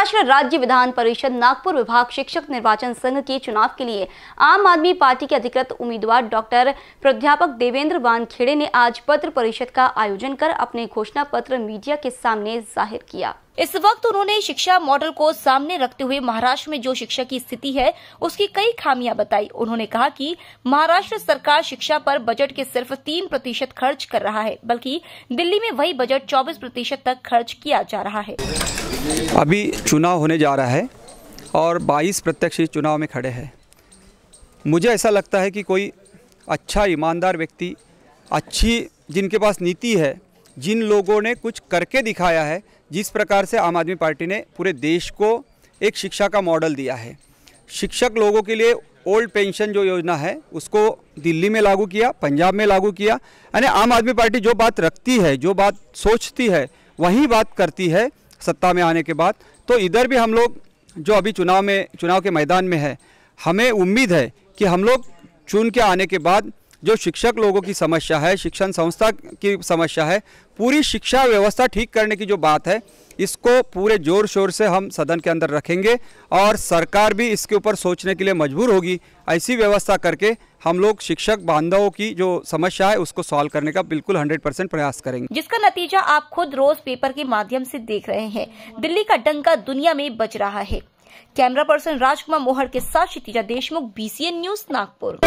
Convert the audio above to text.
महाराष्ट्र राज्य विधान परिषद नागपुर विभाग शिक्षक निर्वाचन संघ के चुनाव के लिए आम आदमी पार्टी के अधिकृत उम्मीदवार डॉक्टर प्राध्यापक देवेंद्र वानखेड़े ने आज पत्र परिषद का आयोजन कर अपने घोषणा पत्र मीडिया के सामने ज़ाहिर किया। इस वक्त उन्होंने शिक्षा मॉडल को सामने रखते हुए महाराष्ट्र में जो शिक्षा की स्थिति है उसकी कई खामियाँ बताई। उन्होंने कहा कि महाराष्ट्र सरकार शिक्षा पर बजट के सिर्फ़ तीन प्रतिशत खर्च कर रहा है बल्कि दिल्ली में वही बजट चौबीस प्रतिशत तक खर्च किया जा रहा है। अभी चुनाव होने जा रहा है और 22 प्रत्यक्ष इस चुनाव में खड़े हैं। मुझे ऐसा लगता है कि कोई अच्छा ईमानदार व्यक्ति, अच्छी जिनके पास नीति है, जिन लोगों ने कुछ करके दिखाया है, जिस प्रकार से आम आदमी पार्टी ने पूरे देश को एक शिक्षा का मॉडल दिया है। शिक्षक लोगों के लिए ओल्ड पेंशन जो योजना है, उसको दिल्ली में लागू किया, पंजाब में लागू किया, यानी आम आदमी पार्टी जो बात रखती है, जो बात सोचती है, वही बात करती है सत्ता में आने के बाद। तो इधर भी हम लोग जो अभी चुनाव में, चुनाव के मैदान में है, हमें उम्मीद है कि हम लोग चुन के आने के बाद जो शिक्षक लोगों की समस्या है, शिक्षण संस्था की समस्या है, पूरी शिक्षा व्यवस्था ठीक करने की जो बात है, इसको पूरे ज़ोर शोर से हम सदन के अंदर रखेंगे और सरकार भी इसके ऊपर सोचने के लिए मजबूर होगी। ऐसी व्यवस्था करके हम लोग शिक्षक बांधवों की जो समस्या है, उसको सॉल्व करने का बिल्कुल 100 परसेंट प्रयास करेंगे। जिसका नतीजा आप खुद रोज पेपर के माध्यम से देख रहे हैं। दिल्ली का डंका दुनिया में बच रहा है। कैमरा पर्सन राजकुमार मोहर के साथ क्षितिजा देशमुख बीसीएन न्यूज़ नागपुर।